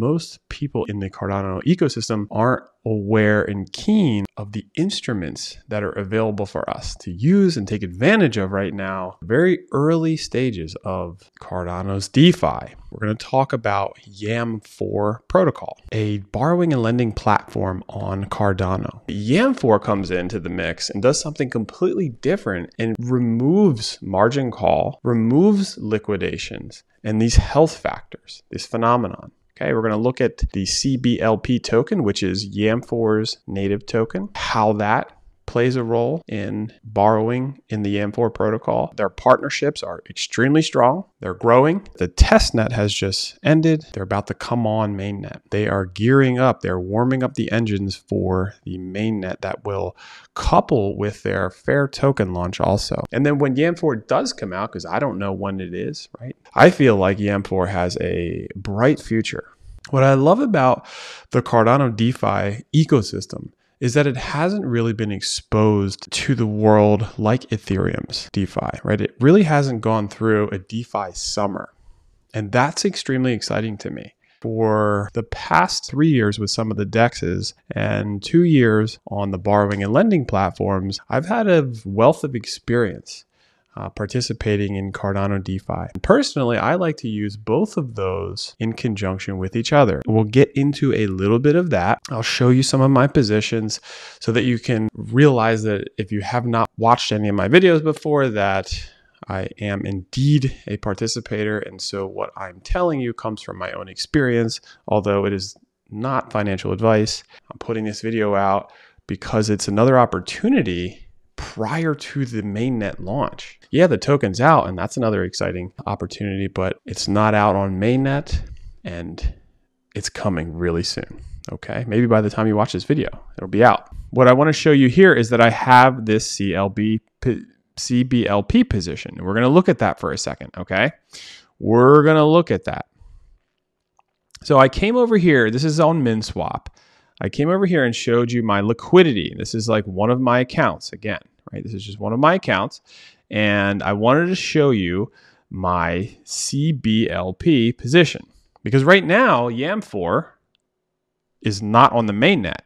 most people in the Cardano ecosystem aren't aware and keen of the instruments that are available for us to use and take advantage of right now. Very early stages of Cardano's DeFi. We're going to talk about Yamfore protocol, a borrowing and lending platform on Cardano. Yamfore comes into the mix and does something completely different and removes margin call, removes liquidations, and these health factors, this phenomenon. Okay, we're going to look at the CBLP token, which is Yamfore's native token, how that plays a role in borrowing in the Yamfore protocol. Their partnerships are extremely strong. They're growing. The testnet has just ended. They're about to come on mainnet. They are gearing up. They're warming up the engines for the mainnet that will couple with their fair token launch also. And then when Yamfore does come out, because I don't know when it is, right? I feel like Yamfore has a bright future. What I love about the Cardano DeFi ecosystem is that it hasn't really been exposed to the world like Ethereum's DeFi, right? It really hasn't gone through a DeFi summer. And that's extremely exciting to me. For the past three years with some of the DEXs and two years on the borrowing and lending platforms, I've had a wealth of experience uh, participating in Cardano DeFi. Personally, I like to use both of those in conjunction with each other. We'll get into a little bit of that. I'll show you some of my positions so that you can realize that if you have not watched any of my videos before, that I am indeed a participator. And so what I'm telling you comes from my own experience, although it is not financial advice. I'm putting this video out because it's another opportunity prior to the mainnet launch. Yeah, the token's out, and that's another exciting opportunity, but it's not out on mainnet and it's coming really soon. Okay, maybe by the time you watch this video, it'll be out. What I want to show you here is that I have this CLB CBLP position. We're going to look at that for a second. Okay, we're going to look at that. So I came over here. This is on MinSwap. I came over here and showed you my liquidity. This is like one of my accounts again, right? This is just one of my accounts. And I wanted to show you my CBLP position because right now Yamfore is not on the mainnet.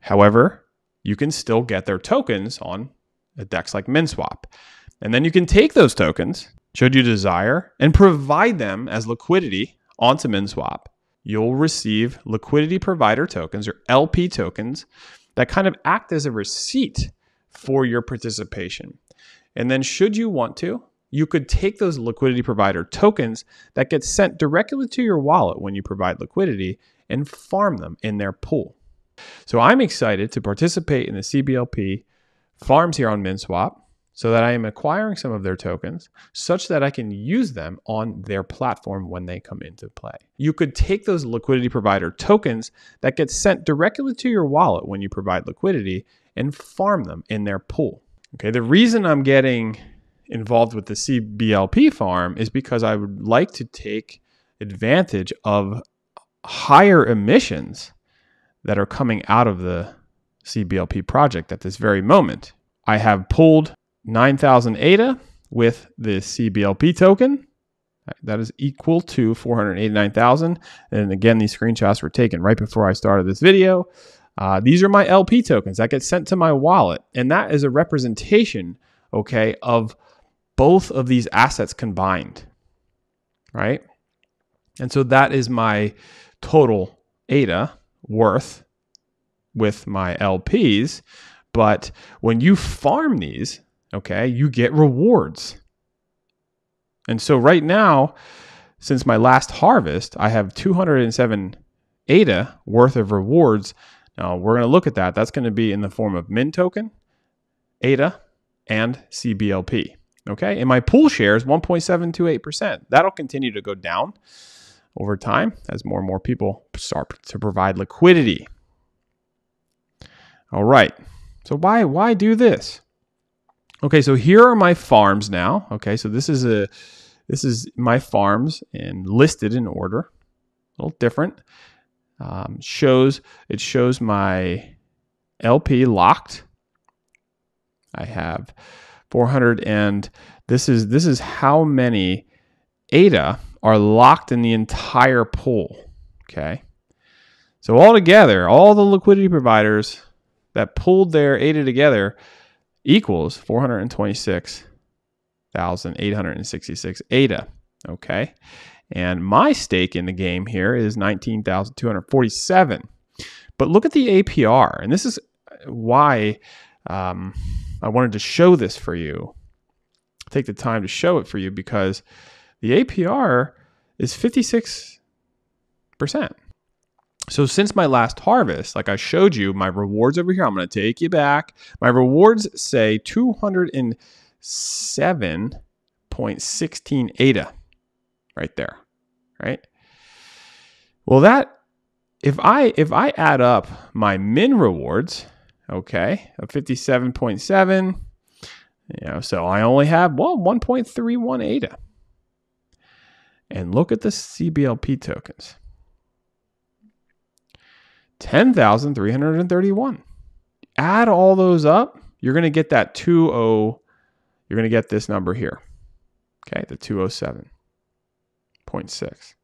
However, you can still get their tokens on a DEX like MinSwap. And then you can take those tokens, should you desire, and provide them as liquidity onto MinSwap you'll receive liquidity provider tokens or LP tokens that kind of act as a receipt for your participation. And then, should you want to, you could take those liquidity provider tokens that get sent directly to your wallet when you provide liquidity and farm them in their pool. So, I'm excited to participate in the CBLP farms here on MinSwap so that I am acquiring some of their tokens such that I can use them on their platform when they come into play. You could take those liquidity provider tokens that get sent directly to your wallet when you provide liquidity and farm them in their pool. Okay, the reason I'm getting involved with the CBLP farm is because I would like to take advantage of higher emissions that are coming out of the CBLP project at this very moment. I have pulled 9,000 ADA with the CBLP token. That is equal to 489,000. And again, these screenshots were taken right before I started this video. Uh, these are my LP tokens that get sent to my wallet. And that is a representation, okay, of both of these assets combined, right? And so that is my total ADA worth with my LPs. But when you farm these, okay, you get rewards. And so right now, since my last harvest, I have 207 ADA worth of rewards. Now we're going to look at that. That's going to be in the form of Min token, ADA, and CBLP. Okay, and my pool share is 1.728%. That'll continue to go down over time as more and more people start to provide liquidity. All right. So why why do this? Okay, so here are my farms now. Okay, so this is a this is my farms and listed in order. A little different. Um, shows it shows my LP locked. I have 400 and this is this is how many ADA are locked in the entire pool. Okay. So altogether, all the liquidity providers that pulled their ADA together equals 426,866 ADA. Okay. And my stake in the game here is 19,247. But look at the APR. And this is why um, I wanted to show this for you. Take the time to show it for you because the APR is 56%. So since my last harvest, like I showed you, my rewards over here, I'm going to take you back. My rewards say 207.16 ADA right there, right? Well, that if I if I add up my min rewards, okay, of 57.7, you know, so I only have well 1.31 ADA. And look at the CBLP tokens. 10,331. Add all those up, you're going to get that 20 you're going to get this number here. Okay, the oh 207.6.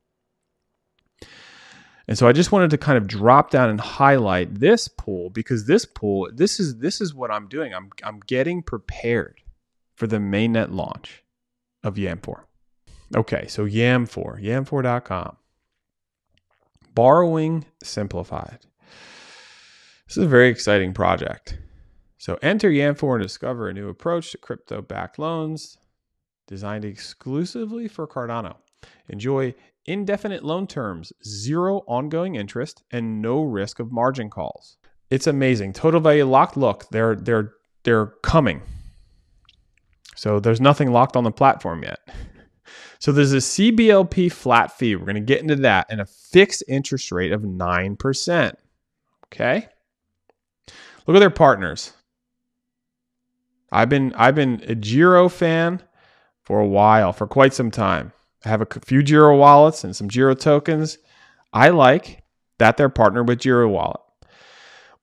And so I just wanted to kind of drop down and highlight this pool because this pool, this is this is what I'm doing. I'm I'm getting prepared for the mainnet launch of Yamfore. Okay, so Yamfore, yamfore.com. Borrowing simplified. This is a very exciting project. So enter Yamfore and discover a new approach to crypto backed loans designed exclusively for Cardano. Enjoy indefinite loan terms, zero ongoing interest, and no risk of margin calls. It's amazing. Total value locked. Look, they're they're they're coming. So there's nothing locked on the platform yet. So there's a CBLP flat fee. We're going to get into that and a fixed interest rate of 9%. Okay? Look at their partners. I've been I've been a Gero fan for a while, for quite some time. I have a few Gero wallets and some Gero tokens. I like that they're partnered with Gero Wallet.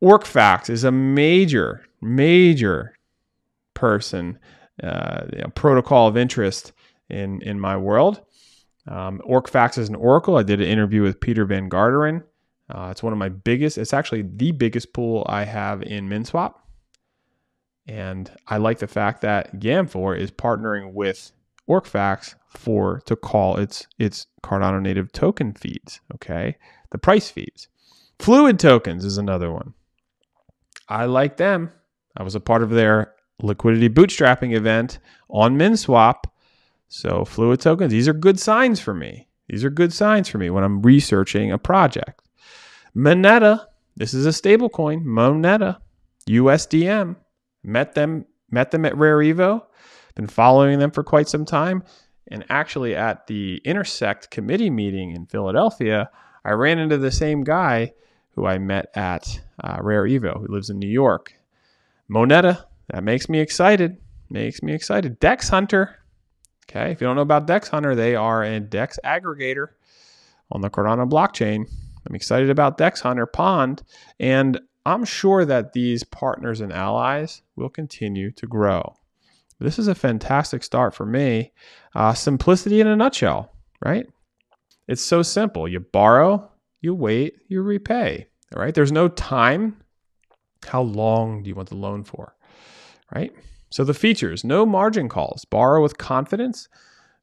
OrcFax is a major, major person, uh, you know, protocol of interest in in my world. Um, is an oracle. I did an interview with Peter Van Garderen. Uh, it's one of my biggest. It's actually the biggest pool I have in MinSwap, and I like the fact that Yamfore is partnering with OrcFax for to call its its Cardano native token feeds. Okay, the price feeds. Fluid tokens is another one. I like them. I was a part of their liquidity bootstrapping event on MinSwap so fluid tokens, these are good signs for me. These are good signs for me when I'm researching a project. Moneta, this is a stablecoin. Moneta, USDM. Met them, met them at Rare Evo. Been following them for quite some time. And actually, at the Intersect committee meeting in Philadelphia, I ran into the same guy who I met at uh, Rare Evo, who lives in New York. Moneta, that makes me excited. Makes me excited. Dex Hunter, Okay, if you don't know about Dex Hunter, they are a Dex aggregator on the Cardano blockchain. I'm excited about Dex Hunter Pond, and I'm sure that these partners and allies will continue to grow. This is a fantastic start for me. Uh, simplicity in a nutshell, right? It's so simple. You borrow, you wait, you repay. All right. There's no time. How long do you want the loan for? Right. So the features no margin calls, borrow with confidence,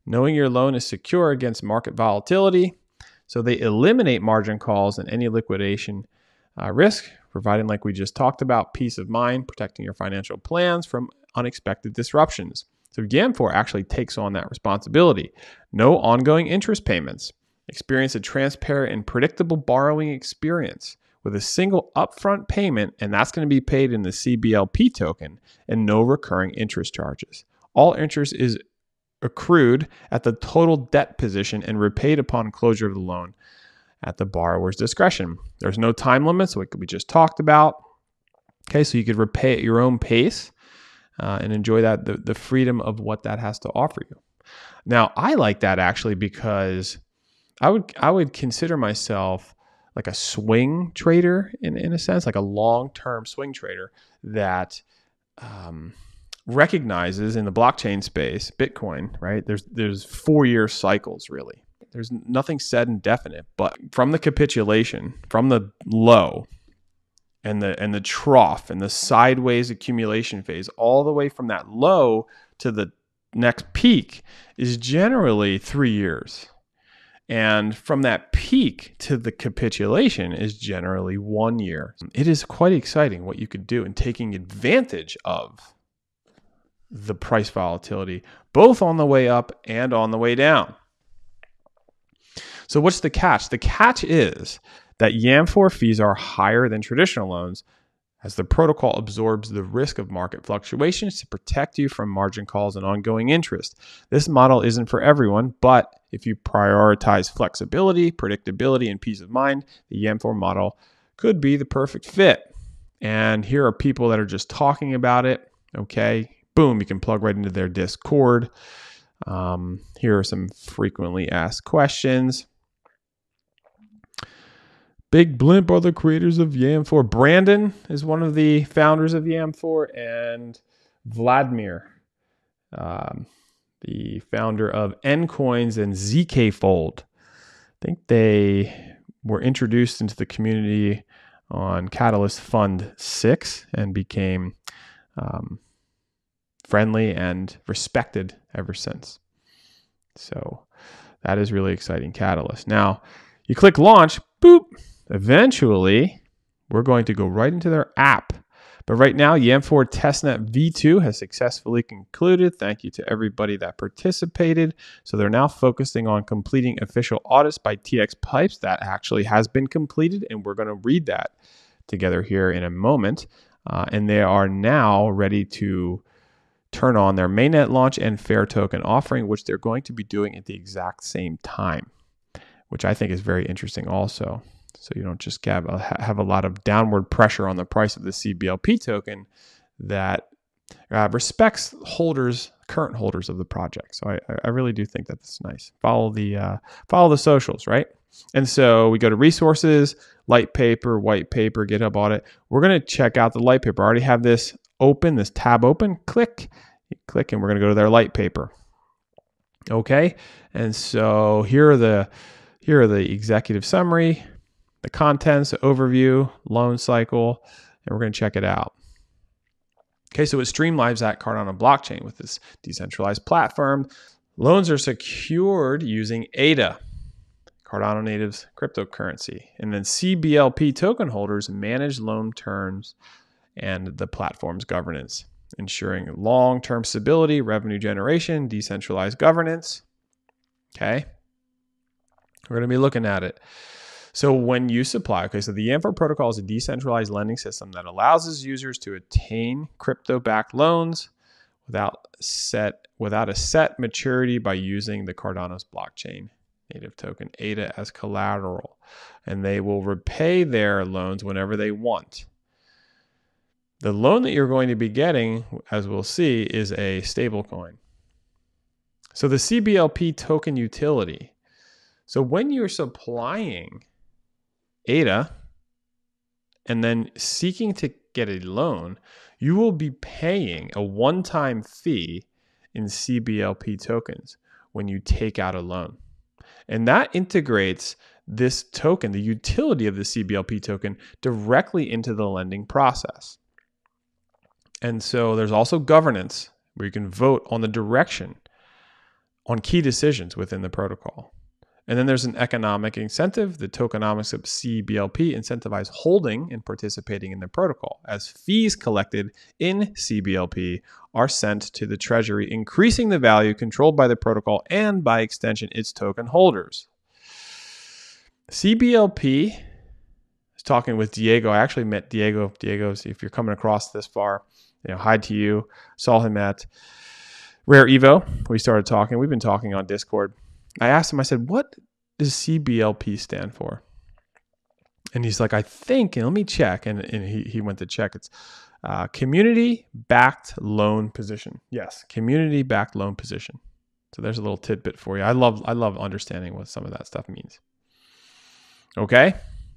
knowing your loan is secure against market volatility. So they eliminate margin calls and any liquidation uh, risk, providing, like we just talked about, peace of mind, protecting your financial plans from unexpected disruptions. So Yamfore actually takes on that responsibility. No ongoing interest payments. Experience a transparent and predictable borrowing experience with a single upfront payment, and that's going to be paid in the CBLP token and no recurring interest charges. All interest is accrued at the total debt position and repaid upon closure of the loan at the borrower's discretion. There's no time limit, so it could be just talked about. Okay, so you could repay at your own pace uh, and enjoy that the, the freedom of what that has to offer you. Now, I like that actually because I would I would consider myself like a swing trader in, in a sense, like a long term swing trader that um, recognizes in the blockchain space, Bitcoin, right? There's there's four year cycles really. There's nothing said and definite, but from the capitulation, from the low and the and the trough and the sideways accumulation phase, all the way from that low to the next peak is generally three years. And from that peak to the capitulation is generally one year. It is quite exciting what you could do in taking advantage of the price volatility, both on the way up and on the way down. So, what's the catch? The catch is that Yamfore fees are higher than traditional loans as the protocol absorbs the risk of market fluctuations to protect you from margin calls and ongoing interest. This model isn't for everyone, but if you prioritize flexibility, predictability, and peace of mind, the Yamfore model could be the perfect fit. And here are people that are just talking about it. Okay, boom, you can plug right into their Discord. Um, here are some frequently asked questions. Big Blimp are the creators of Yamfore. Brandon is one of the founders of Yamfore, and Vladimir, um, the founder of Encoins and ZK Fold. I think they were introduced into the community on Catalyst Fund 6 and became um, friendly and respected ever since. So that is really exciting catalyst. Now, you click launch, boop, Eventually, we're going to go right into their app. But right now, Yamfore testnet v2 has successfully concluded. Thank you to everybody that participated. So they're now focusing on completing official audits by TX Pipes. That actually has been completed, and we're going to read that together here in a moment. Uh, and they are now ready to turn on their mainnet launch and fair token offering, which they're going to be doing at the exact same time, which I think is very interesting also. So you don't just have a, have a lot of downward pressure on the price of the CBLP token that uh, respects holders, current holders of the project. So I, I really do think that that's nice. Follow the uh, follow the socials, right? And so we go to resources, light paper, white paper, GitHub audit. We're going to check out the light paper. I already have this open, this tab open. Click, click, and we're going to go to their light paper. Okay, and so here are the here are the executive summary the contents, overview, loan cycle, and we're going to check it out. Okay, so it streamlines that Cardano blockchain with this decentralized platform. Loans are secured using ADA, Cardano Natives cryptocurrency. And then CBLP token holders manage loan terms and the platform's governance, ensuring long term stability, revenue generation, decentralized governance. Okay, we're going to be looking at it. So when you supply, okay, so the Yamfore protocol is a decentralized lending system that allows its users to attain crypto-backed loans without set without a set maturity by using the Cardano's blockchain native token ADA as collateral, and they will repay their loans whenever they want. The loan that you're going to be getting, as we'll see, is a stablecoin. So the CBLP token utility. So when you're supplying ADA and then seeking to get a loan, you will be paying a one time fee in CBLP tokens when you take out a loan. And that integrates this token, the utility of the CBLP token, directly into the lending process. And so there's also governance where you can vote on the direction on key decisions within the protocol. And then there's an economic incentive. The tokenomics of CBLP incentivize holding and participating in the protocol, as fees collected in CBLP are sent to the Treasury, increasing the value controlled by the protocol and, by extension, its token holders. CBLP is talking with Diego. I actually met Diego. Diego, if you're coming across this far, you know, hi to you. Saw him at Rare Evo. We started talking. We've been talking on Discord I asked him, I said, what does CBLP stand for? And he's like, I think, and let me check. And, and he, he went to check. It's uh, community backed loan position. Yes, community backed loan position. So there's a little tidbit for you. I love I love understanding what some of that stuff means. Okay,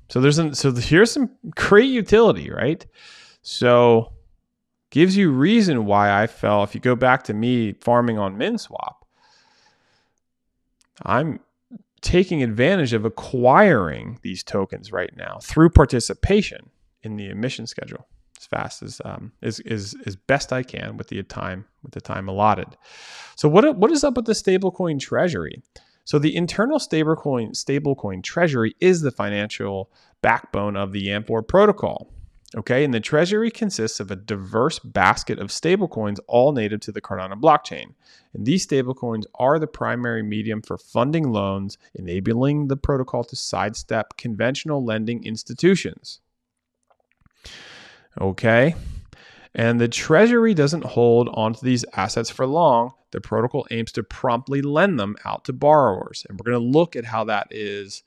so there's an, so here's some great utility, right? So gives you reason why I fell. If you go back to me farming on MinSwap, I'm taking advantage of acquiring these tokens right now through participation in the emission schedule as fast as um, as, as, best I can with the time with the time allotted. So what what is up with the stablecoin treasury? So the internal stablecoin stablecoin treasury is the financial backbone of the Yamfore protocol. Okay, and the treasury consists of a diverse basket of stablecoins, all native to the Cardano blockchain. And these stablecoins are the primary medium for funding loans, enabling the protocol to sidestep conventional lending institutions. Okay, and the treasury doesn't hold onto these assets for long. The protocol aims to promptly lend them out to borrowers. And we're going to look at how that is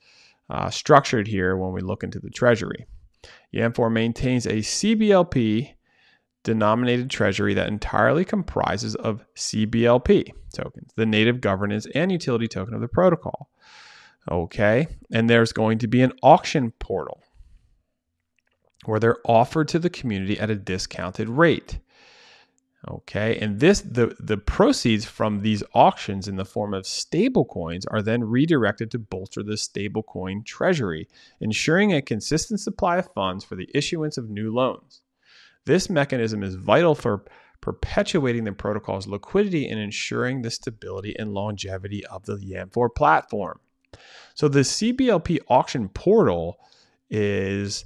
uh, structured here when we look into the treasury. Yamfore maintains a CBLP denominated treasury that entirely comprises of CBLP tokens, the native governance and utility token of the protocol. Okay, and there's going to be an auction portal where they're offered to the community at a discounted rate. Okay, and this the the proceeds from these auctions in the form of stablecoins are then redirected to bolster the stablecoin treasury, ensuring a consistent supply of funds for the issuance of new loans. This mechanism is vital for perpetuating the protocol's liquidity and ensuring the stability and longevity of the Yamfore platform. So the CBLP auction portal is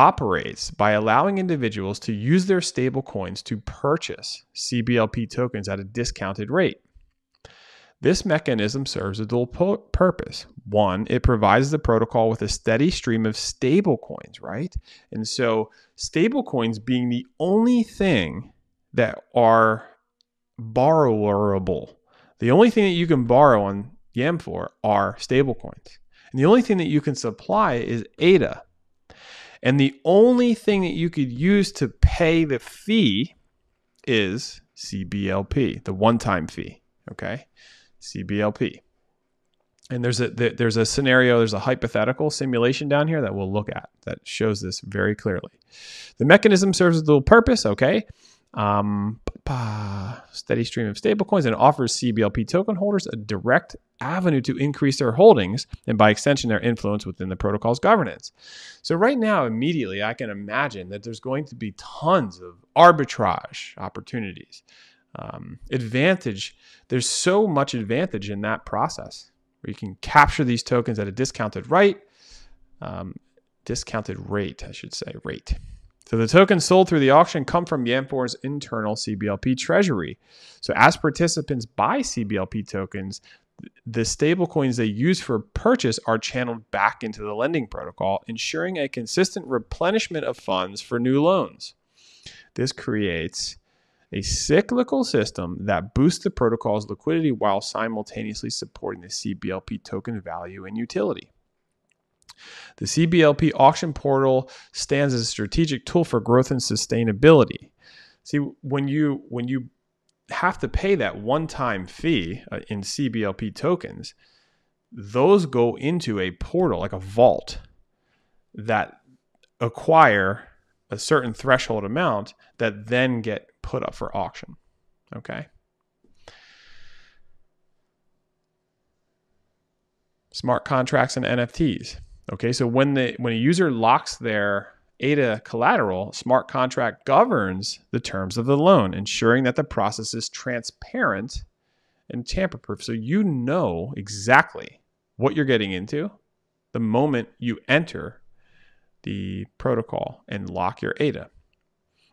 operates by allowing individuals to use their stablecoins to purchase CBLP tokens at a discounted rate. This mechanism serves a dual purpose. One, it provides the protocol with a steady stream of stablecoins, right? And so, stablecoins being the only thing that are borrowable, the only thing that you can borrow on Yamfore are stablecoins. And the only thing that you can supply is ADA, and the only thing that you could use to pay the fee is CBLP, the one-time fee. Okay, CBLP. And there's a there's a scenario, there's a hypothetical simulation down here that we'll look at that shows this very clearly. The mechanism serves a dual purpose. Okay, um, steady stream of stablecoins and offers CBLP token holders a direct avenue to increase their holdings and by extension their influence within the protocol's governance. So right now immediately I can imagine that there's going to be tons of arbitrage opportunities. Um, advantage, there's so much advantage in that process where you can capture these tokens at a discounted rate, um, discounted rate, I should say, rate. So the tokens sold through the auction come from Yamfore's internal CBLP treasury. So as participants buy CBLP tokens, the stablecoins they use for purchase are channeled back into the lending protocol, ensuring a consistent replenishment of funds for new loans. This creates a cyclical system that boosts the protocol's liquidity while simultaneously supporting the CBLP token value and utility. The CBLP auction portal stands as a strategic tool for growth and sustainability. See, when you when you have to pay that one-time fee uh, in CBLP tokens, those go into a portal like a vault that acquire a certain threshold amount that then get put up for auction. Okay. Smart contracts and NFTs. Okay, so when the when a user locks their ADA collateral, smart contract governs the terms of the loan, ensuring that the process is transparent and tamper-proof. So you know exactly what you're getting into the moment you enter the protocol and lock your ADA.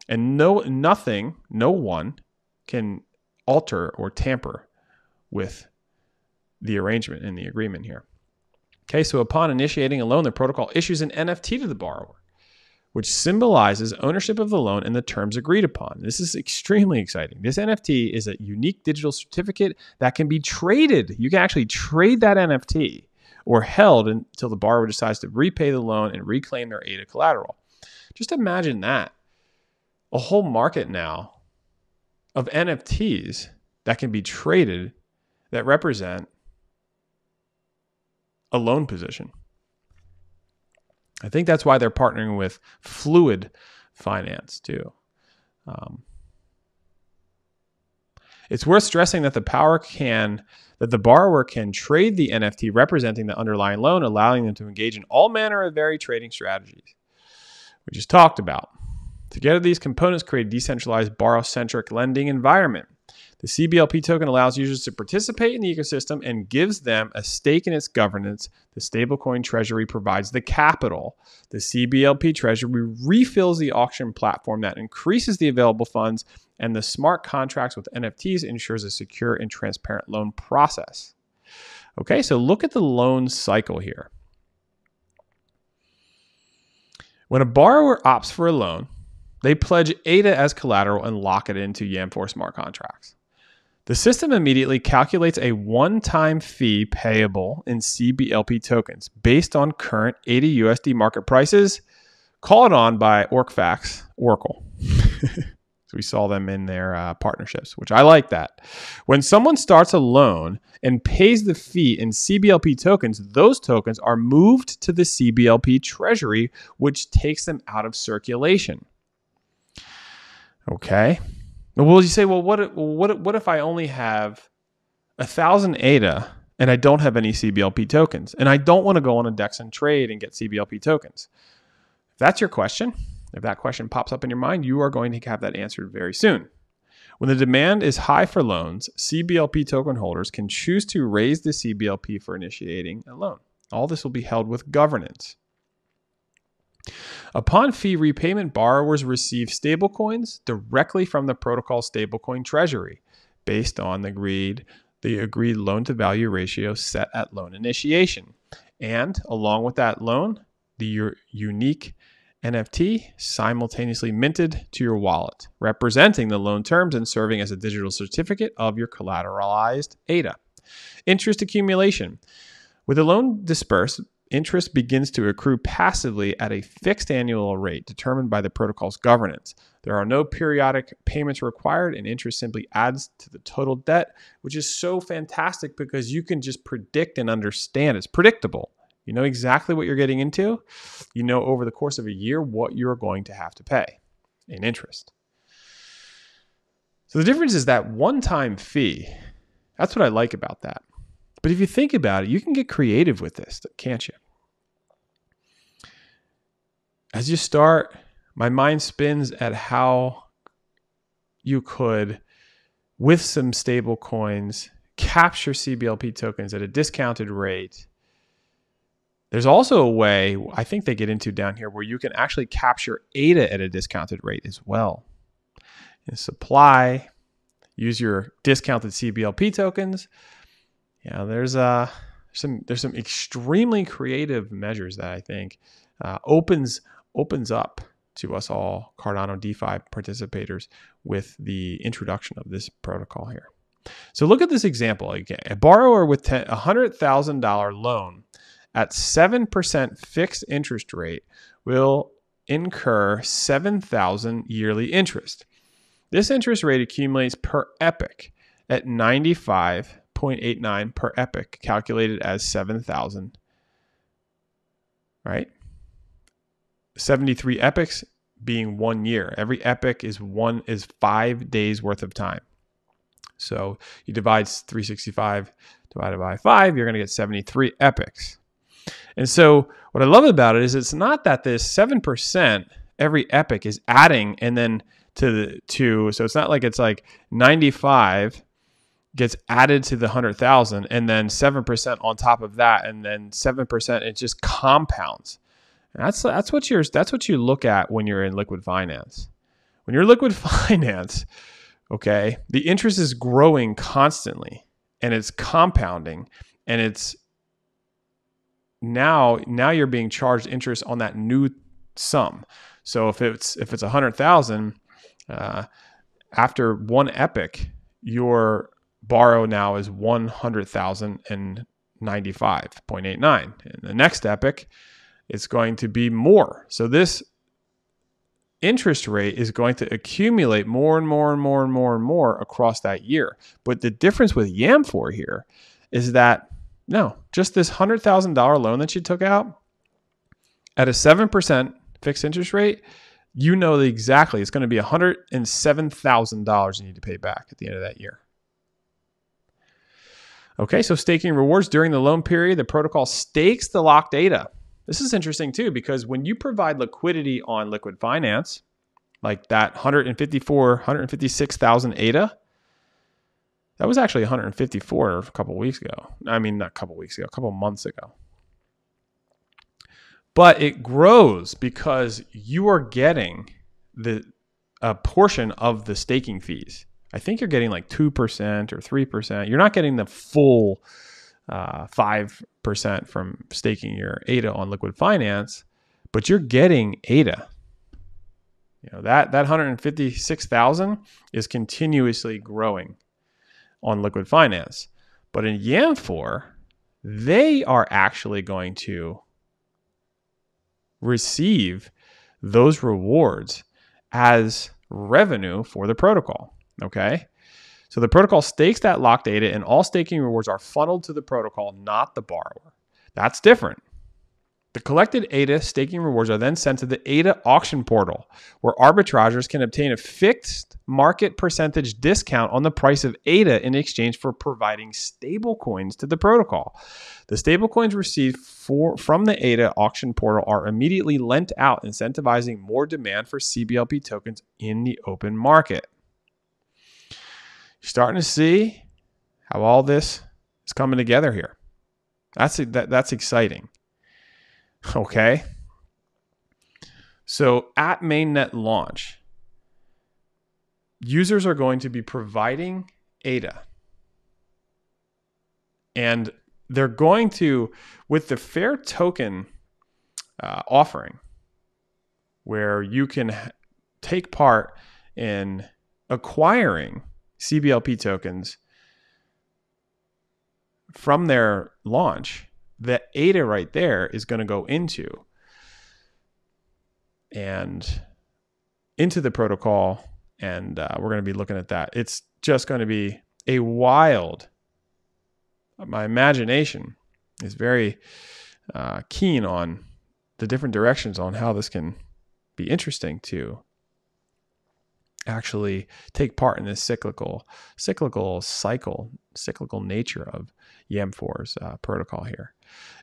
And no nothing, no one can alter or tamper with the arrangement in the agreement here. Okay, so upon initiating a loan, the protocol issues an NFT to the borrower, which symbolizes ownership of the loan and the terms agreed upon. This is extremely exciting. This NFT is a unique digital certificate that can be traded. You can actually trade that NFT or held until the borrower decides to repay the loan and reclaim their ADA collateral. Just imagine that. A whole market now of NFTs that can be traded that represent a loan position. I think that's why they're partnering with Fluid Finance too. Um, It's worth stressing that the power can that the borrower can trade the NFT representing the underlying loan, allowing them to engage in all manner of varied trading strategies. We just talked about. Together, these components create a decentralized borrow centric lending environment. The CBLP token allows users to participate in the ecosystem and gives them a stake in its governance. The stablecoin treasury provides the capital. The CBLP treasury refills the auction platform that increases the available funds, and the smart contracts with NFTs ensures a secure and transparent loan process. Okay, so look at the loan cycle here. When a borrower opts for a loan, they pledge ADA as collateral and lock it into Yamfore smart contracts. The system immediately calculates a one time fee payable in CBLP tokens based on current ADA USD market prices called on by OrcFax Oracle. so we saw them in their uh, partnerships, which I like that. When someone starts a loan and pays the fee in CBLP tokens, those tokens are moved to the CBLP treasury, which takes them out of circulation. Okay. Well, you say, well, what, what, what if I only have a thousand ADA and I don't have any CBLP tokens, and I don't want to go on a DEX and trade and get CBLP tokens? If that's your question, if that question pops up in your mind, you are going to have that answered very soon. When the demand is high for loans, CBLP token holders can choose to raise the CBLP for initiating a loan. All this will be held with governance. Upon fee repayment, borrowers receive stablecoins directly from the protocol stablecoin treasury based on the agreed the agreed loan to value ratio set at loan initiation. And along with that loan, the unique NFT simultaneously minted to your wallet, representing the loan terms and serving as a digital certificate of your collateralized ADA. Interest accumulation. With a loan dispersed, interest begins to accrue passively at a fixed annual rate determined by the protocol's governance. There are no periodic payments required, and interest simply adds to the total debt, which is so fantastic because you can just predict and understand. It's predictable. You know exactly what you're getting into. You know over the course of a year what you're going to have to pay in interest. So the difference is that one time fee. That's what I like about that. But if you think about it, you can get creative with this, can't you? As you start, my mind spins at how you could, with some stable coins, capture CBLP tokens at a discounted rate. There's also a way, I think they get into down here, where you can actually capture ADA at a discounted rate as well. In supply, use your discounted CBLP tokens yeah, there's uh some there's some extremely creative measures that I think uh, opens opens up to us all Cardano DeFi participators with the introduction of this protocol here. So look at this example again. A borrower with a $100,000 loan at 7% fixed interest rate will incur 7,000 yearly interest. This interest rate accumulates per epoch at 95 0.89 per epoch, calculated as 7,000. Right? 73 epochs being one year. Every epoch is one is five days worth of time. So you divide 365 divided by five, you're going to get 73 epochs. And so what I love about it is it's not that this 7% every epoch is adding and then to the to so it's not like it's like 95 gets added to the 100,000 and then 7% on top of that and then 7% it just compounds. That's that's what you're that's what you look at when you're in Liqwid finance. When you're Liqwid finance, okay, the interest is growing constantly and it's compounding and it's now now you're being charged interest on that new sum. So if it's if it's a hundred thousand, uh, after one epoch, your borrow now is 100,095.89. In the next epoch, it's going to be more. So this interest rate is going to accumulate more and more and more and more and more across that year. But the difference with Yamfore here is that no, just this $100,000 loan that you took out at a 7% fixed interest rate, you know exactly it's going to be $107,000 you need to pay back at the end of that year. Okay, so staking rewards during the loan period, the protocol stakes the locked ADA. This is interesting too because when you provide liquidity on Liqwid Finance, like that 154, 156,000 ADA, that was actually 154 a couple weeks ago. I mean, not a couple weeks ago, a couple months ago. But it grows because you are getting the a portion of the staking fees. I think you're getting like 2% or 3%. You're not getting the full uh, 5% from staking your ADA on Liqwid Finance, but you're getting ADA. You know, that, that 156,000 is continuously growing on Liqwid Finance. But in Yamfore, they are actually going to receive those rewards as revenue for the protocol. Okay. So the protocol stakes that lock data and all staking rewards are funneled to the protocol, not the borrower. That's different. The collected ADA staking rewards are then sent to the ADA auction portal, where arbitragers can obtain a fixed market percentage discount on the price of ADA in exchange for providing stablecoins to the protocol. The stablecoins received for, from the ADA auction portal are immediately lent out, incentivizing more demand for CBLP tokens in the open market. You're starting to see how all this is coming together here. That's that, that's exciting. Okay. So at mainnet launch, users are going to be providing ADA. And they're going to, with the fair token uh, offering, where you can take part in acquiring CBLP tokens from their launch that ADA right there is going to go into and into the protocol. And uh, we're going to be looking at that. It's just going to be a wild, my imagination is very uh, keen on the different directions on how this can be interesting to actually take part in this cyclical cyclical cycle cyclical nature of Yamfore's uh, protocol here.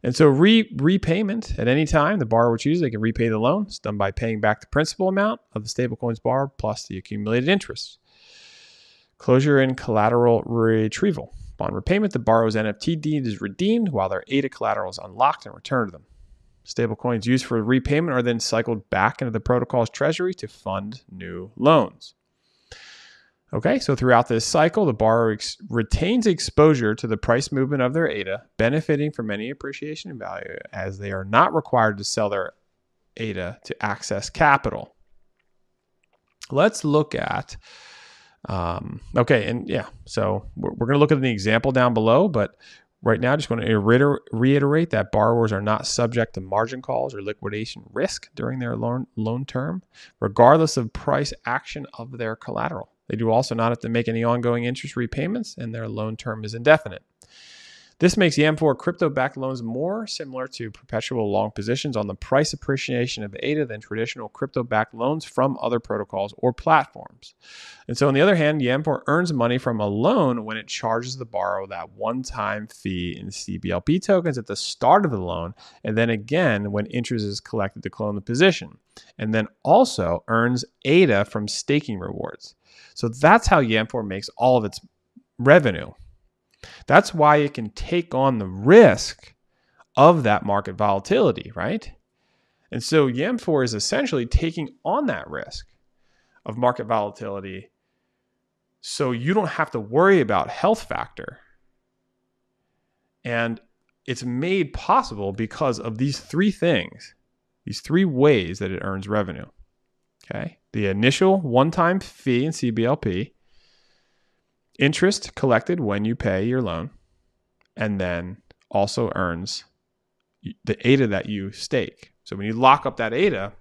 And so re- repayment at any time the borrower chooses, they can repay the loan. It's done by paying back the principal amount of the stablecoins borrowed plus the accumulated interest. Closure and collateral retrieval. Upon repayment, the borrower's NFT deed is redeemed while their ADA collateral is unlocked and returned to them. Stablecoins used for repayment are then cycled back into the protocol's treasury to fund new loans. Okay, so throughout this cycle, the borrower ex- retains exposure to the price movement of their ADA, benefiting from any appreciation in value as they are not required to sell their ADA to access capital. Let's look at, um, okay, and yeah, so we're, we're going to look at an example down below, but right now, I just want to reiterate that borrowers are not subject to margin calls or liquidation risk during their loan, loan term, regardless of price action of their collateral. They do also not have to make any ongoing interest repayments, and their loan term is indefinite. This makes Yamfore crypto backed loans more similar to perpetual long positions on the price appreciation of ADA than traditional crypto backed loans from other protocols or platforms. And so, on the other hand, Yamfore earns money from a loan when it charges the borrower that one time fee in CBLP tokens at the start of the loan, and then again when interest is collected to clone the position, and then also earns ADA from staking rewards. So that's how Yamfore makes all of its revenue. That's why it can take on the risk of that market volatility, right? And so Yamfore is essentially taking on that risk of market volatility so you don't have to worry about health factor. And it's made possible because of these three things, these three ways that it earns revenue. Okay. The initial one time fee in CBLP, interest collected when you pay your loan, and then also earns the ADA that you stake. So when you lock up that ADA,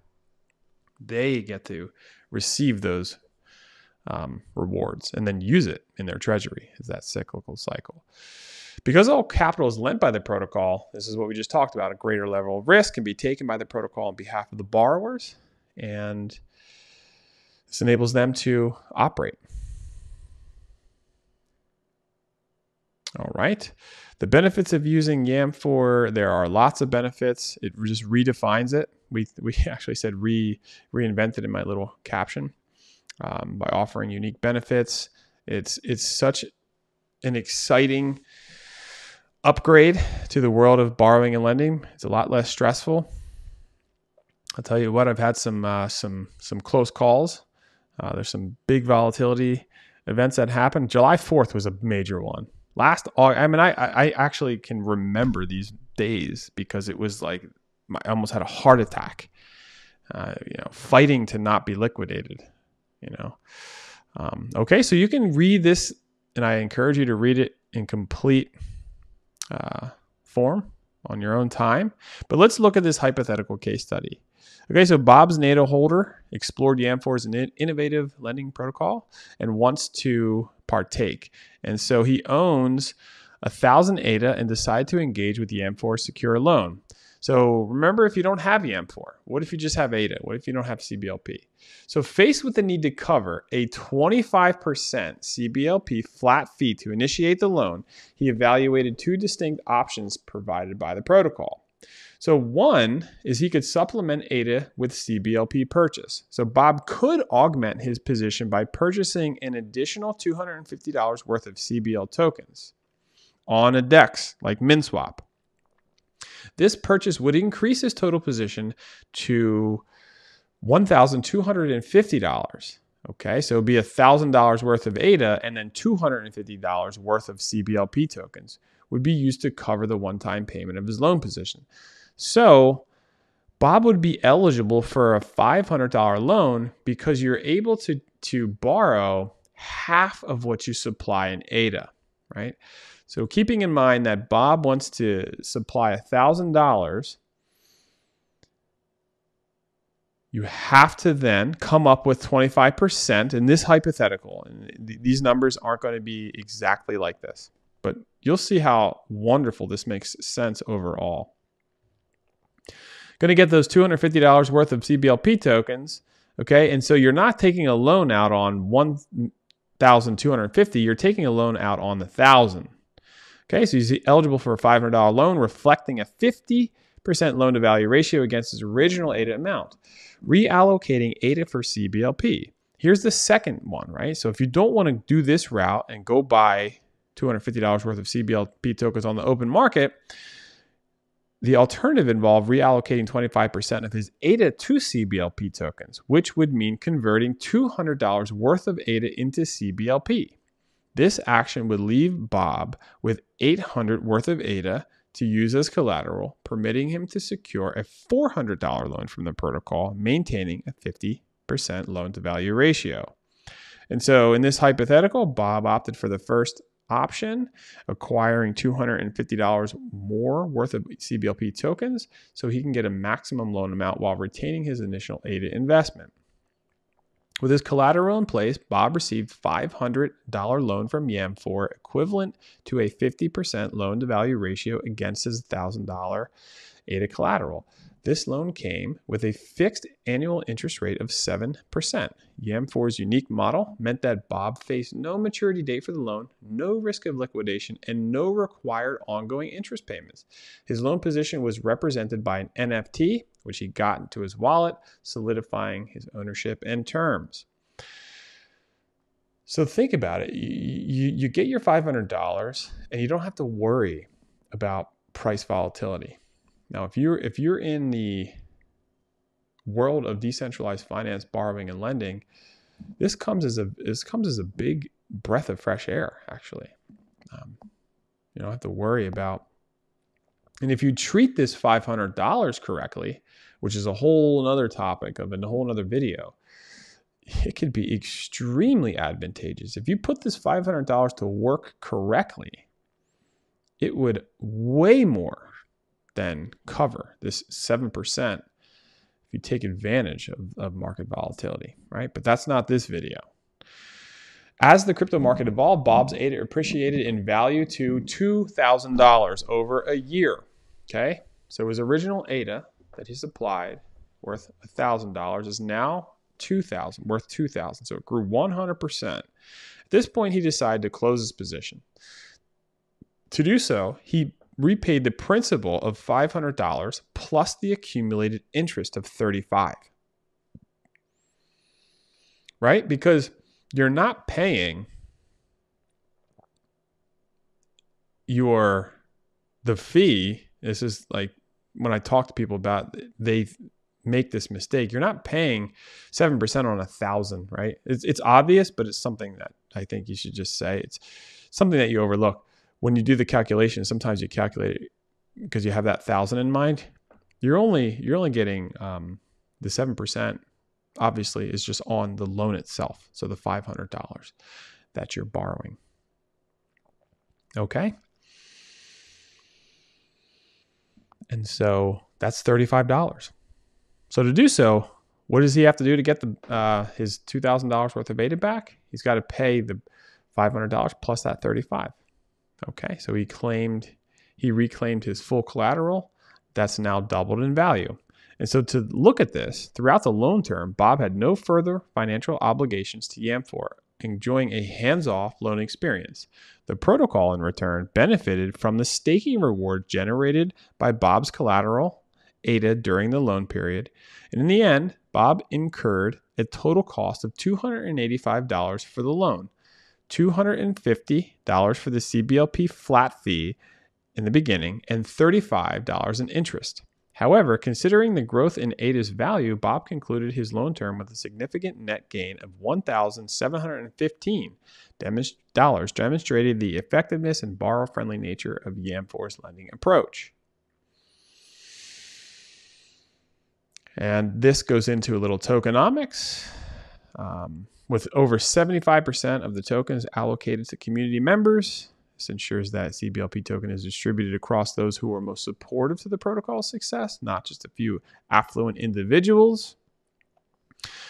they get to receive those um, rewards and then use it in their treasury. Is that cyclical cycle? Because all capital is lent by the protocol, this is what we just talked about. A greater level of risk can be taken by the protocol on behalf of the borrowers, and this enables them to operate. All right. The benefits of using Yamfore, there are lots of benefits. It just redefines it. We, we actually said re, reinvented in my little caption um, by offering unique benefits. It's, it's such an exciting upgrade to the world of borrowing and lending. It's a lot less stressful. I'll tell you what, I've had some uh, some some close calls. Uh, there's some big volatility events that happened. July 4th was a major one. Last, I mean, I I actually can remember these days because it was like I almost had a heart attack. Uh, you know, fighting to not be liquidated. You know. Um, okay, so you can read this, and I encourage you to read it in complete uh, form on your own time. But let's look at this hypothetical case study. Okay, so Bob's ADA holder, explored Yamfore as an innovative lending protocol, and wants to partake. And so he owns a thousand ADA and decided to engage with Yamfore secure loan. So remember, if you don't have Yamfore, what if you just have ADA? What if you don't have CBLP? So faced with the need to cover a 25% CBLP flat fee to initiate the loan, he evaluated two distinct options provided by the protocol. So one is he could supplement ADA with CBLP purchase. So Bob could augment his position by purchasing an additional $250 worth of CBL tokens on a DEX like MinSwap. This purchase would increase his total position to $1,250. Okay, so it'd be $1,000 worth of ADA and then $250 worth of CBLP tokens would be used to cover the one time payment of his loan position. So Bob would be eligible for a $500 loan because you're able to, to borrow half of what you supply in ADA, right? So keeping in mind that Bob wants to supply $1,000, you have to then come up with 25% in this hypothetical. And these numbers aren't going to be exactly like this, but you'll see how wonderful this makes sense overall. Going to get those $250 worth of CBLP tokens. Okay. And so you're not taking a loan out on 1,250, you're taking a loan out on the 1,000. Okay. So he's eligible for a $500 loan, reflecting a 50% loan to value ratio against his original ADA amount, reallocating ADA for CBLP. Here's the second one, right? So if you don't want to do this route and go buy $250 worth of CBLP tokens on the open market, the alternative involved reallocating 25% of his ADA to CBLP tokens, which would mean converting $200 worth of ADA into CBLP. This action would leave Bob with 800 worth of ADA to use as collateral, permitting him to secure a $400 loan from the protocol, maintaining a 50% loan to value ratio. And so in this hypothetical, Bob opted for the first option, acquiring $250 more worth of CBLP tokens so he can get a maximum loan amount while retaining his initial ADA investment. With his collateral in place, Bob received $500 loan from Yamfore, equivalent to a 50% loan to value ratio against his $1,000 ADA collateral. This loan came with a fixed annual interest rate of 7%. Yamfore's unique model meant that Bob faced no maturity date for the loan, no risk of liquidation, and no required ongoing interest payments. His loan position was represented by an NFT, which he got into his wallet, solidifying his ownership and terms. So think about it. You, you, you get your $500 and you don't have to worry about price volatility now, if you're if you're in the world of decentralized finance, borrowing and lending, this comes as a this comes as a big breath of fresh air. Actually, um, you don't have to worry about. And if you treat this five hundred dollars correctly, which is a whole other topic of a whole other video, it could be extremely advantageous. If you put this five hundred dollars to work correctly, it would way more then cover this 7% if you take advantage of, of market volatility, right? But that's not this video. As the crypto market evolved, Bob's ADA appreciated in value to $2,000 over a year. Okay. So his original ADA that he supplied worth $1,000 is now 2000 worth 2000 so it grew 100% at this point he decided to close his position To do so, he repaid the principal of $500 plus the accumulated interest of 35. Right? Because you're not paying your the fee. This is like when I talk to people about they make this mistake. You're not paying 7% on a thousand, right? It's, it's obvious, but it's something that I think you should just say. It's something that you overlook when you do the calculation, sometimes you calculate it because you have that thousand in mind. You're only you're only getting um, the seven percent. Obviously, is just on the loan itself. So the five hundred dollars that you're borrowing. Okay. And so that's thirty-five dollars. So to do so, what does he have to do to get the uh, his two thousand dollars worth of ADA back? He's got to pay the five hundred dollars plus that thirty-five. Okay, so he claimed he reclaimed his full collateral. That's now doubled in value. And so to look at this, throughout the loan term, Bob had no further financial obligations to Yamfore, enjoying a hands-off loan experience. The protocol in return benefited from the staking reward generated by Bob's collateral ADA during the loan period. And in the end, Bob incurred a total cost of $285 for the loan, $250 for the CBLP flat fee in the beginning, and $35 in interest. However, considering the growth in ADA's value, Bob concluded his loan term with a significant net gain of $1,715, demonstrating the effectiveness and borrow-friendly nature of YAM4's lending approach. And this goes into a little tokenomics. Um, with over 75% of the tokens allocated to community members. This ensures that CBLP token is distributed across those who are most supportive to the protocol's success, not just a few affluent individuals.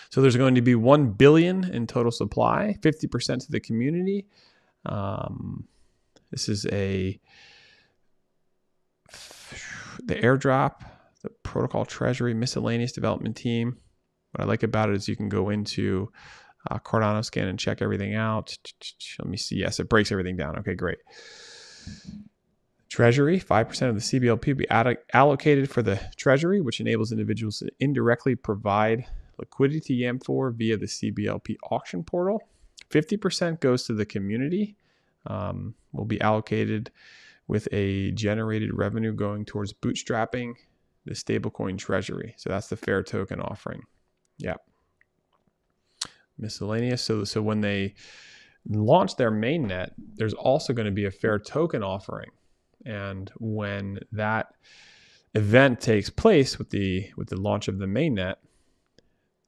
So there's going to be 1 billion in total supply, 50% to the community. Um, this is a the airdrop, the protocol treasury miscellaneous development team. What I like about it is you can go into uh, Cardano scan and check everything out. Let me see. Yes, it breaks everything down. Okay, great. Treasury, 5% of the CBLP be ad- allocated for the Treasury, which enables individuals to indirectly provide liquidity to Yamfore via the CBLP auction portal. 50% goes to the community, um, will be allocated with a generated revenue going towards bootstrapping the stablecoin treasury. So that's the fair token offering. Yeah miscellaneous. So, so when they launch their mainnet, there's also going to be a fair token offering. And when that event takes place with the with the launch of the mainnet,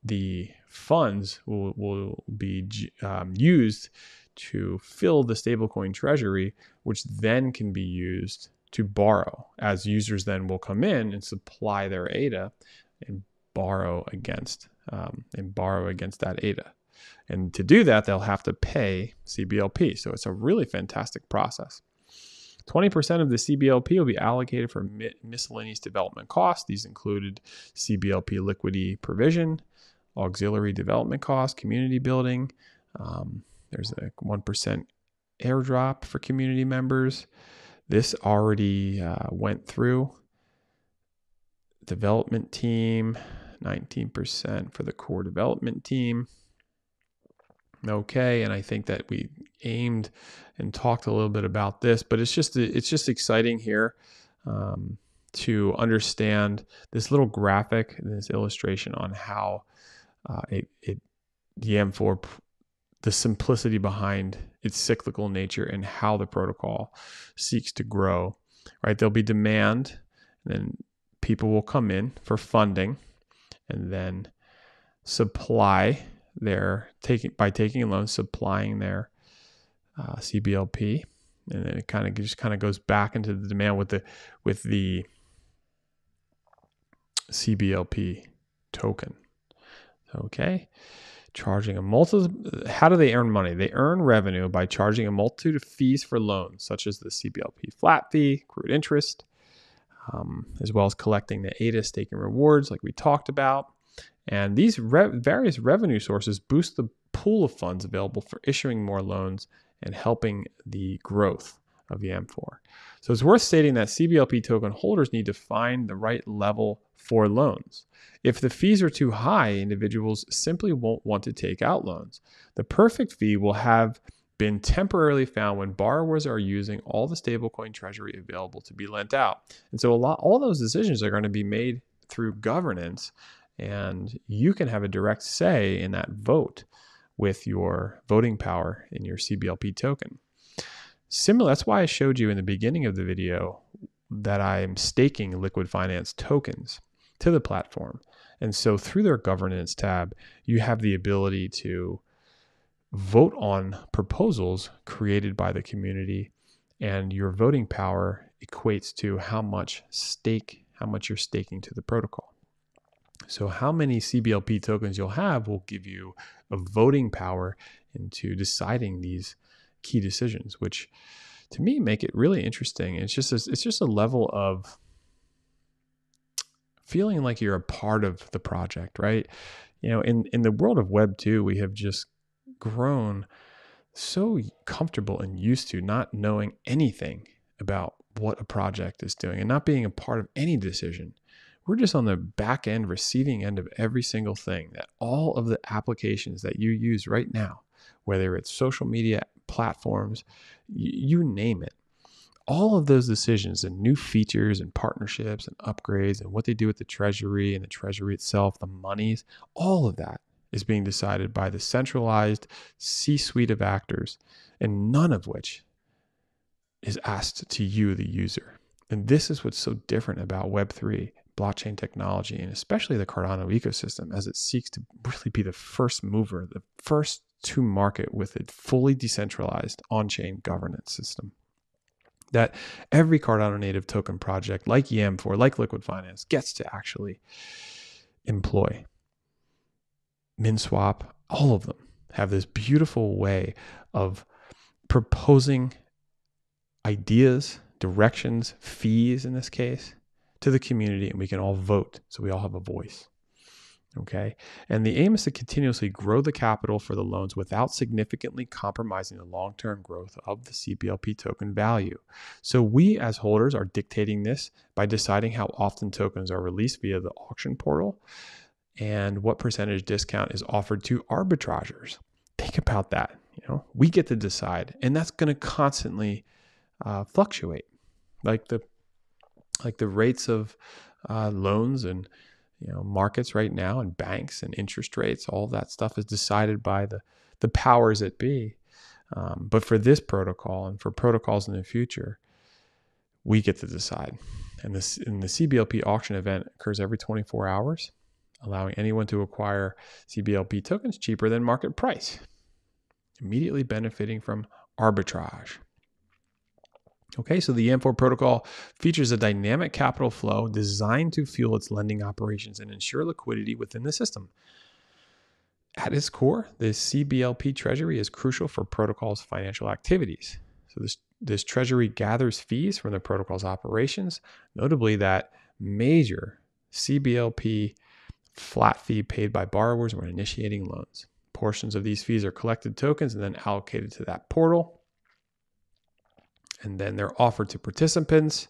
the funds will, will be um, used to fill the stablecoin treasury, which then can be used to borrow, as users then will come in and supply their ADA and borrow against um, and borrow against that ADA. And to do that, they'll have to pay CBLP. So it's a really fantastic process. 20% of the CBLP will be allocated for miscellaneous development costs. These included CBLP liquidity provision, auxiliary development costs, community building. Um, there's a 1% airdrop for community members. This already uh, went through. Development team, 19% for the core development team. Okay and i think that we aimed and talked a little bit about this but it's just it's just exciting here um, to understand this little graphic this illustration on how uh, it, it Yamfore the simplicity behind its cyclical nature and how the protocol seeks to grow right? There'll be demand and then people will come in for funding and then supply their taking by taking a loan, supplying their uh, CBLP, and then it kind of just kind of goes back into the demand with the with the CBLP token. Okay, charging a multi. How do they earn money? They earn revenue by charging a multitude of fees for loans, such as the CBLP flat fee, accrued interest, um, as well as collecting the ADA staking rewards, like we talked about. And these re- various revenue sources boost the pool of funds available for issuing more loans and helping the growth of Yamfore. So it's worth stating that CBLP token holders need to find the right level for loans. If the fees are too high, individuals simply won't want to take out loans. The perfect fee will have been temporarily found when borrowers are using all the stablecoin treasury available to be lent out. And so a lot all those decisions are going to be made through governance and you can have a direct say in that vote with your voting power in your CBLP token. Similar, that's why I showed you in the beginning of the video that I'm staking Liqwid Finance tokens to the platform. And so through their governance tab, you have the ability to vote on proposals created by the community and your voting power equates to how much stake, how much you're staking to the protocol. So, how many CBLP tokens you'll have will give you a voting power into deciding these key decisions, which to me make it really interesting. It's just a, it's just a level of feeling like you're a part of the project, right? You know, in in the world of Web two, we have just grown so comfortable and used to not knowing anything about what a project is doing and not being a part of any decision. We're just on the back end receiving end of every single thing that all of the applications that you use right now whether it's social media platforms you, name it all of those decisions and new features and partnerships and upgrades and what they do with the treasury and the treasury itself the monies all of that is being decided by the centralized c-suite of actors and none of which is asked to you the user and this is what's so different about web3 blockchain technology and especially the Cardano ecosystem as it seeks to really be the first mover, the first to market with a fully decentralized on chain governance system. That every Cardano native token project like Yamfore, like Liqwid Finance, gets to actually employ. MinSwap, all of them have this beautiful way of proposing ideas, directions, fees in this case, to the community and we can all vote so we all have a voice. Okay. And the aim is to continuously grow the capital for the loans without significantly compromising the long term growth of the CBLP token value. So we as holders are dictating this by deciding how often tokens are released via the auction portal and what percentage discount is offered to arbitragers. Think about that. You know, we get to decide, and that's going to constantly uh, fluctuate. Like the like the rates of uh, loans and you know markets right now and banks and interest rates all that stuff is decided by the the powers that be um, but for this protocol and for protocols in the future we get to decide and this in the cblp auction event occurs every 24 hours allowing anyone to acquire cblp tokens cheaper than market price immediately benefiting from arbitrage Okay, so the Yamfore protocol features a dynamic capital flow designed to fuel its lending operations and ensure liquidity within the system. At its core, the CBLP treasury is crucial for protocol's financial activities. So this, this treasury gathers fees from the protocol's operations, notably that major CBLP flat fee paid by borrowers when initiating loans. Portions of these fees are collected tokens and then allocated to that portal and then they're offered to participants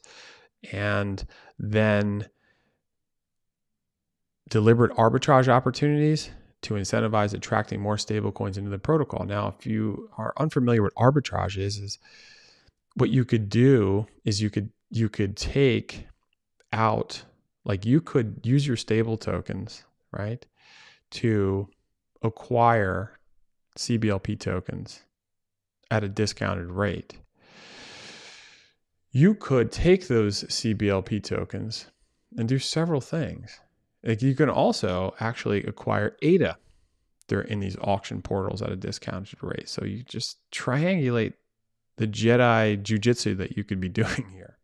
and then deliberate arbitrage opportunities to incentivize attracting more stable coins into the protocol. Now, if you are unfamiliar with arbitrage is, is what you could do is you could you could take out like you could use your stable tokens, right, to acquire CBLP tokens at a discounted rate you could take those CBLP tokens and do several things. Like you can also actually acquire ADA they're in these auction portals at a discounted rate. So you just triangulate the Jedi jujitsu that you could be doing here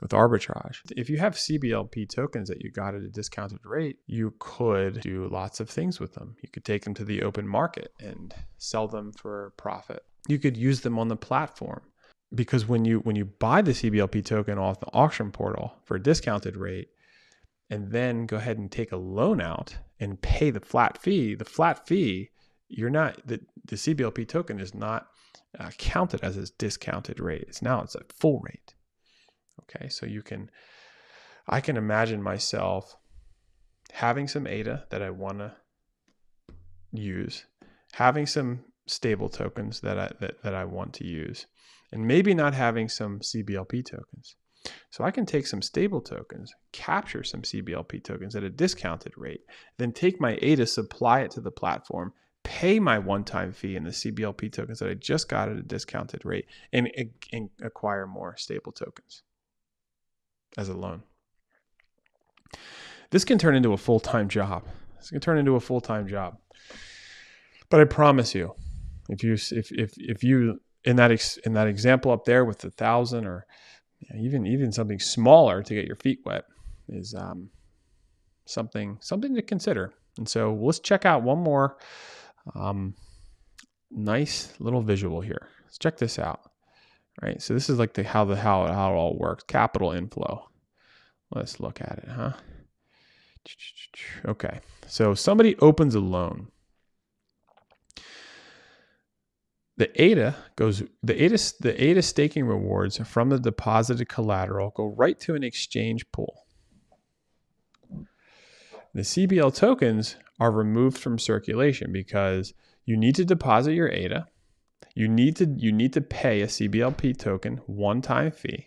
with arbitrage. If you have CBLP tokens that you got at a discounted rate, you could do lots of things with them. You could take them to the open market and sell them for profit. You could use them on the platform because when you when you buy the CBLP token off the auction portal for a discounted rate and then go ahead and take a loan out and pay the flat fee, the flat fee, you're not the, the CBLP token is not uh, counted as a discounted rate. It's now it's a full rate. Okay, so you can, I can imagine myself having some ADA that I want to use, having some stable tokens that I that, that I want to use, and maybe not having some CBLP tokens. So I can take some stable tokens, capture some CBLP tokens at a discounted rate, then take my ADA, supply it to the platform, pay my one-time fee in the CBLP tokens that I just got at a discounted rate, and, and acquire more stable tokens as a loan. This can turn into a full-time job. This can turn into a full-time job. But I promise you, if you if if if you in that ex, in that example up there with the thousand or even even something smaller to get your feet wet is um, something something to consider. And so let's check out one more um, nice little visual here. Let's check this out. Right. So this is like the how the how how it all works. Capital inflow. Let's look at it, huh? Okay. So somebody opens a loan The ADA goes the ADA the ADA staking rewards from the deposited collateral go right to an exchange pool. The CBL tokens are removed from circulation because you need to deposit your ADA. You need to you need to pay a CBLP token one-time fee.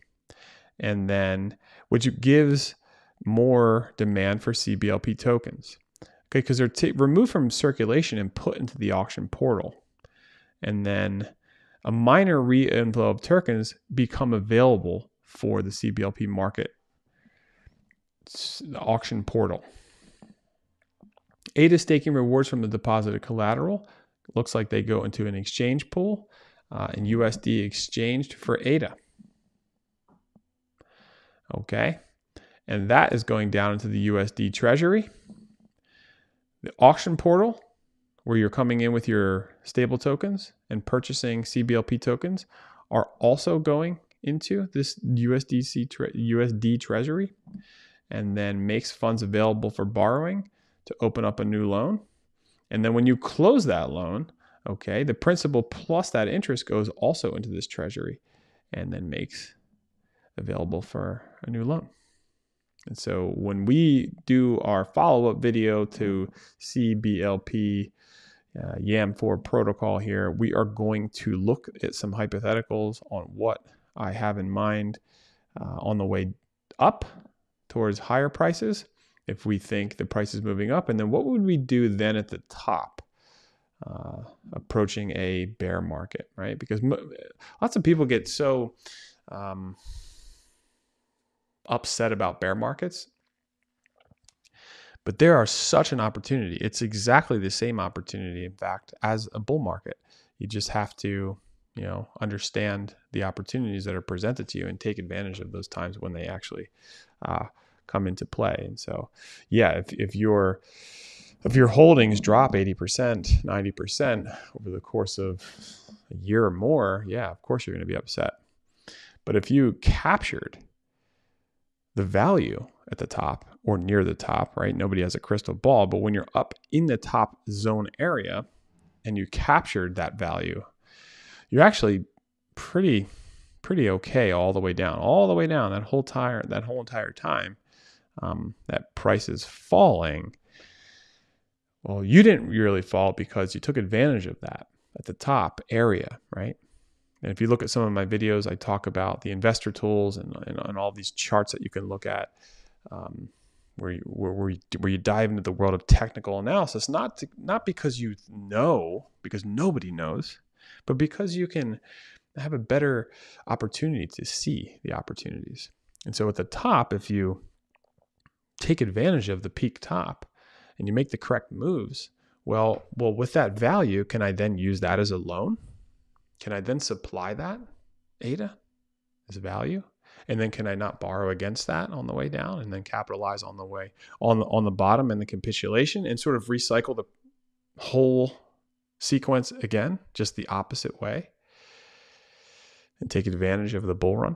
And then which gives more demand for CBLP tokens. Okay, because they're t- removed from circulation and put into the auction portal and then a minor re-inflow of tokens become available for the CBLP market the auction portal. ADA staking rewards from the deposited collateral looks like they go into an exchange pool uh, and USD exchanged for ADA. Okay, and that is going down into the USD treasury. The auction portal where you're coming in with your stable tokens and purchasing CBLP tokens are also going into this USDC tre- USD treasury and then makes funds available for borrowing to open up a new loan. And then when you close that loan, okay, the principal plus that interest goes also into this treasury and then makes available for a new loan. And so when we do our follow up video to CBLP uh, Yamfore protocol here, we are going to look at some hypotheticals on what I have in mind uh, on the way up towards higher prices if we think the price is moving up. And then what would we do then at the top? Uh, approaching a bear market, right? Because lots of people get so um, upset about bear markets but there are such an opportunity. It's exactly the same opportunity, in fact, as a bull market. You just have to, you know, understand the opportunities that are presented to you and take advantage of those times when they actually uh, come into play. And so, yeah, if, if your if your holdings drop 80%, 90% over the course of a year or more, yeah, of course you're going to be upset. But if you captured the value at the top or near the top, right? Nobody has a crystal ball, but when you're up in the top zone area and you captured that value, you're actually pretty pretty okay all the way down, all the way down that whole tire that whole entire time. Um, that price is falling. Well, you didn't really fall because you took advantage of that at the top area, right? And if you look at some of my videos, I talk about the investor tools and, and, and all these charts that you can look at um, where, you, where, where, you, where you dive into the world of technical analysis, not, to, not because you know, because nobody knows, but because you can have a better opportunity to see the opportunities. And so at the top, if you take advantage of the peak top and you make the correct moves, well, well, with that value, can I then use that as a loan? Can I then supply that ADA as value? And then can I not borrow against that on the way down and then capitalize on the way on the, on the bottom and the capitulation and sort of recycle the whole sequence again, just the opposite way and take advantage of the bull run?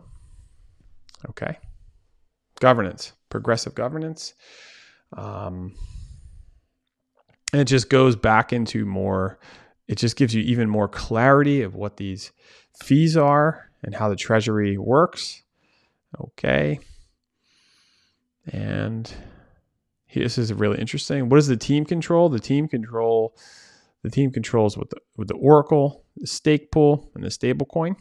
Okay. Governance, progressive governance. Um, and it just goes back into more it just gives you even more clarity of what these fees are and how the treasury works. Okay. And this is really interesting. What does the team control? The team control the team controls with the with the Oracle, the stake pool, and the stablecoin.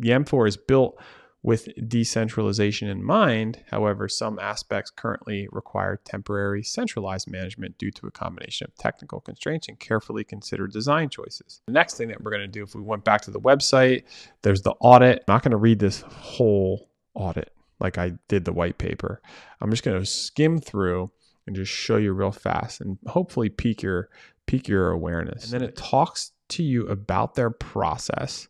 Yamfore is built with decentralization in mind. However, some aspects currently require temporary centralized management due to a combination of technical constraints and carefully considered design choices. The next thing that we're going to do, if we went back to the website, there's the audit. I'm not going to read this whole audit like I did the white paper. I'm just going to skim through and just show you real fast and hopefully pique your pique your awareness. And then it talks to you about their process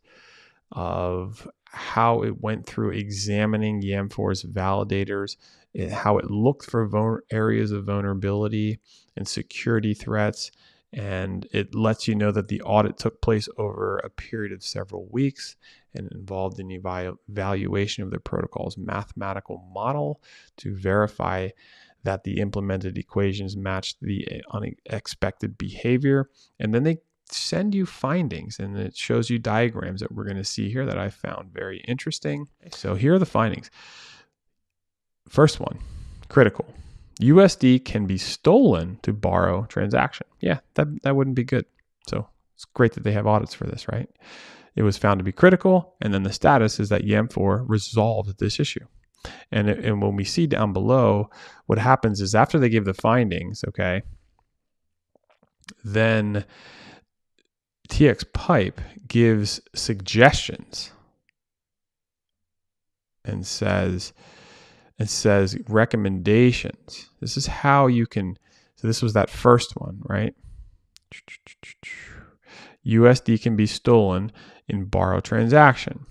of how it went through examining Yamfore's validators, how it looked for areas of vulnerability and security threats. And it lets you know that the audit took place over a period of several weeks and involved an evaluation of the protocol's mathematical model to verify that the implemented equations matched the eh, unexpected behavior. And then they send you findings and it shows you diagrams that we're going to see here that I found very interesting. So here are the findings. First one, critical. USD can be stolen to borrow transaction. Yeah, that, that wouldn't be good. So it's great that they have audits for this, right? It was found to be critical, and then the status is that Yamfore resolved this issue. And, and when we see down below, what happens is after they give the findings, okay, then TxPipe gives suggestions and says it says recommendations. This is how you can so this was that first one, right? USD can be stolen in borrow transaction.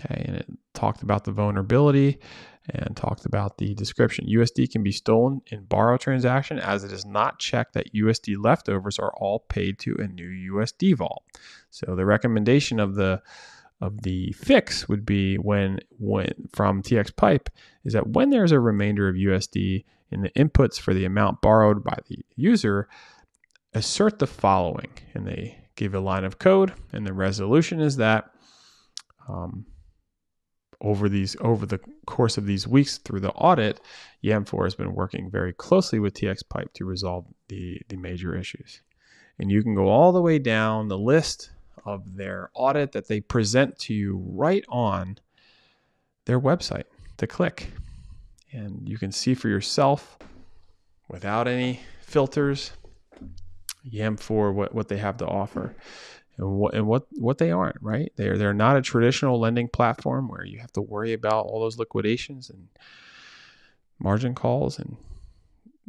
Okay, and it talked about the vulnerability and talked about the description. USD can be stolen in borrow transaction as it is not checked that USD leftovers are all paid to a new USD vault. So the recommendation of the of the fix would be when when from TxPipe is that when there's a remainder of USD in the inputs for the amount borrowed by the user, assert the following, and they give a line of code, and the resolution is that um, over these over the course of these weeks through the audit, Yamfore has been working very closely with TxPipe to resolve the the major issues. And you can go all the way down the list of their audit that they present to you right on their website to click. And you can see for yourself without any filters Yamfore what, what they have to offer and what and what what they aren't right they're they're not a traditional lending platform where you have to worry about all those liquidations and margin calls and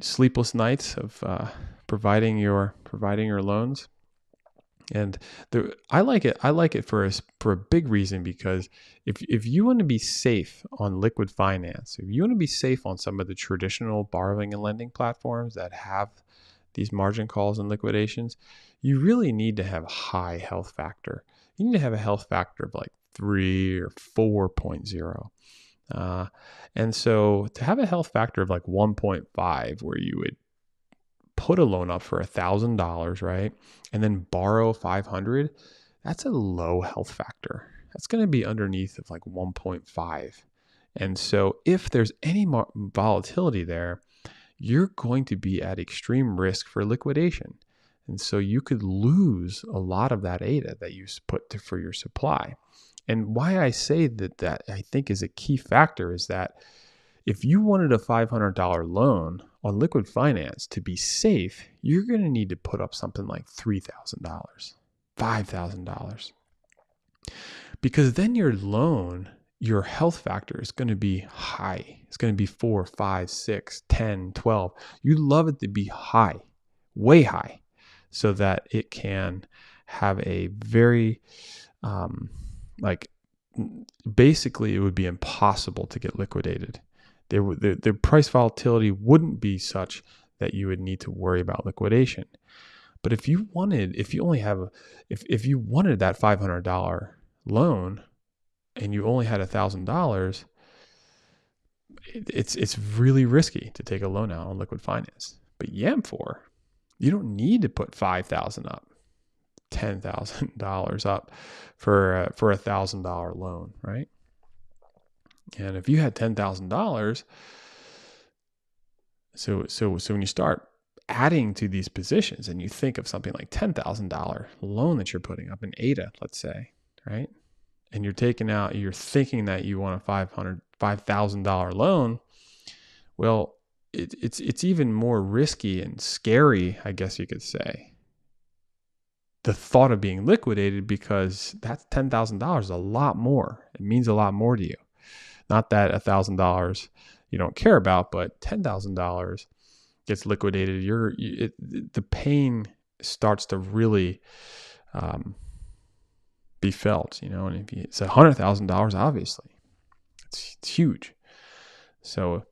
sleepless nights of uh, providing your providing your loans and the, I like it. I like it for a, for a big reason because if, if you want to be safe on Liqwid Finance, if you want to be safe on some of the traditional borrowing and lending platforms that have these margin calls and liquidations, you really need to have a high health factor. You need to have a health factor of like three or 4.0. Uh, and so to have a health factor of like 1.5, where you would put a loan up for a thousand dollars, right, and then borrow 500, that's a low health factor. That's going to be underneath of like 1.5. And so if there's any more volatility there, you're going to be at extreme risk for liquidation. And so you could lose a lot of that ADA that you put to, for your supply. And why I say that that I think is a key factor is that if you wanted a $500 loan on Liqwid Finance to be safe, you're going to need to put up something like $3,000, $5,000. Because then your loan your health factor is going to be high. It's going to be four, five, six, 10, 12. You love it to be high, way high, so that it can have a very, um, like, basically, it would be impossible to get liquidated. There, the, the price volatility wouldn't be such that you would need to worry about liquidation. But if you wanted, if you only have, if, if you wanted that $500 loan, and you only had a thousand dollars, it's it's really risky to take a loan out on Liqwid Finance. But Yamfore, you don't need to put five thousand up. ten thousand dollars up for a, for a thousand dollar loan, right? And if you had ten thousand dollars, so so so when you start adding to these positions and you think of something like ten thousand dollar loan that you're putting up in ADA, let's say, right? And you're taking out, you're thinking that you want a five hundred five thousand dollar loan. Well, it, it's it's even more risky and scary, I guess you could say, the thought of being liquidated because that's ten thousand dollars a lot more. It means a lot more to you. Not that a thousand dollars you don't care about, but ten thousand dollars gets liquidated. You're it, the pain starts to really um, be felt, you know. And if you, it's a hundred thousand dollars, obviously, it's, it's huge. So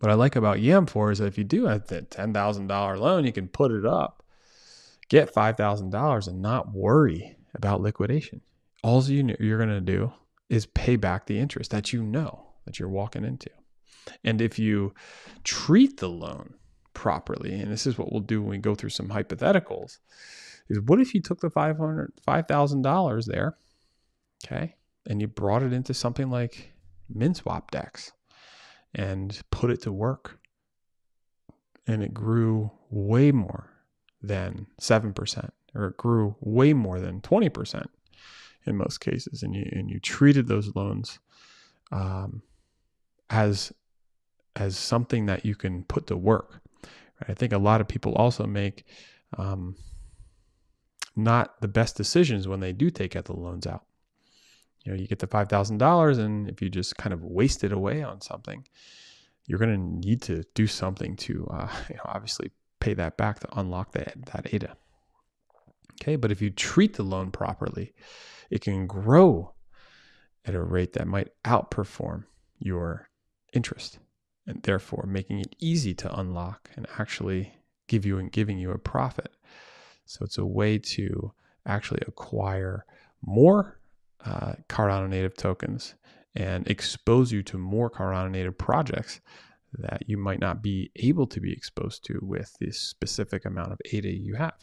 what I like about Yamfore is that if you do have that ten thousand dollar loan, you can put it up get $5,000 and not worry about liquidation. All you, you're going to do is pay back the interest that you know that you're walking into. And if you treat the loan properly, and this is what we'll do when we go through some hypotheticals, is what if you took the $500, $5,000 there, okay, and you brought it into something like MinSwap DEX and put it to work and it grew way more than 7% or it grew way more than 20% in most cases and you and you treated those loans um, as as something that you can put to work i think a lot of people also make um, not the best decisions when they do take out the loans out you know you get the $5000 and if you just kind of waste it away on something you're going to need to do something to uh, you know, obviously pay that back to unlock that, that ADA. Okay, but if you treat the loan properly, it can grow at a rate that might outperform your interest and therefore making it easy to unlock and actually give you and giving you a profit. So it's a way to actually acquire more uh, Cardano native tokens and expose you to more Cardano native projects that you might not be able to be exposed to with this specific amount of ADA you have.